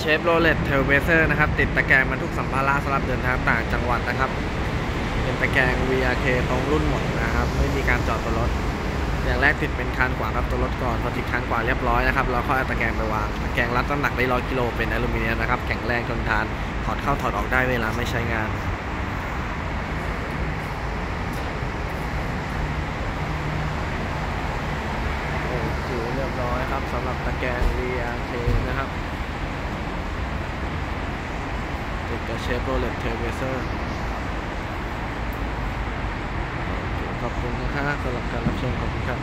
Chevrolet Trailblazer นะครับ ติดตะแกรงบรรทุกสัมภาระสำหรับเดินทางต่างจังหวัดนะครับ เป็นตะแกรง VRK ตรงรุ่นหมดนะครับ ไม่มีการเจาะตัวรถ อย่างแรกติดเป็นคานขวางรับตัวรถก่อนพอติดคานขวางเรียบร้อยนะครับเราค่อยเอาตะแกรงไปวางตะแกรงรับน้ำหนักได้ร้อยกิโลเป็นอลูมิเนียมนะครับแข็งแรงทนทานถอดเข้าถอดออกได้เวลาไม่ใช้งานโอ้โหเรียบร้อยครับสำหรับตะแกรง VRK นะครับ ติดกับ Chevrolet Trailblazerอร์ขอบคุณนะครับสำหรับการรับชมขอบคุณครับ